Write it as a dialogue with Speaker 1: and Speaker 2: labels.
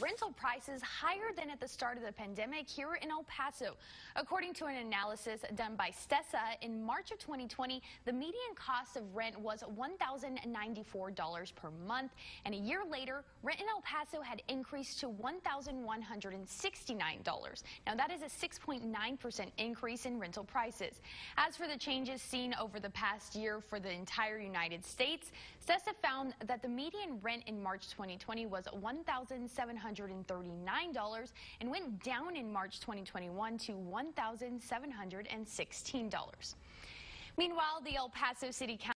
Speaker 1: rental prices higher than at the start of the pandemic here in El Paso. According to an analysis done by Stessa, in March of 2020, the median cost of rent was $1,094 per month, and a year later, rent in El Paso had increased to $1,169. Now, that is a 6.9% increase in rental prices. As for the changes seen over the past year for the entire United States, Stessa found that the median rent in March 2020 was 1,700 $1,739 and went down in March 2021 to $1,716. Meanwhile, the El Paso City Council